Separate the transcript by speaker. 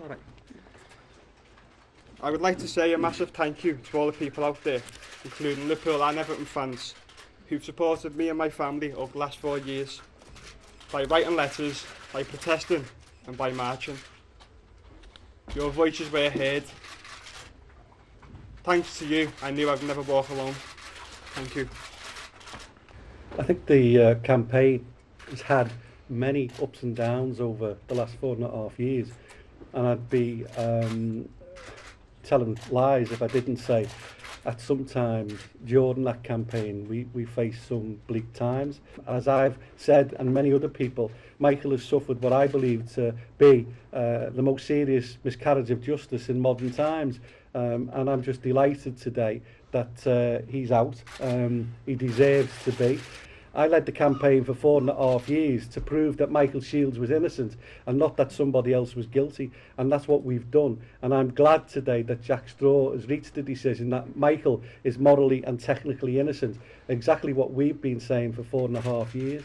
Speaker 1: Alright. I would like to say a massive thank you to all the people out there, including Liverpool and Everton fans, who've supported me and my family over the last four years by writing letters, by protesting and by marching. Your voices were heard. Thanks to you, I knew I'd never walk alone. Thank you.
Speaker 2: I think the uh, campaign has had many ups and downs over the last four and a half years. and I'd be um, telling lies if I didn't say at some time during that campaign we, we faced some bleak times. As I've said and many other people, Michael has suffered what I believe to be uh, the most serious miscarriage of justice in modern times. Um, and I'm just delighted today that uh, he's out. Um, he deserves to be. I led the campaign for four and a half years to prove that Michael Shields was innocent and not that somebody else was guilty. And that's what we've done. And I'm glad today that Jack Straw has reached the decision that Michael is morally and technically innocent. Exactly what we've been saying for four and a half years.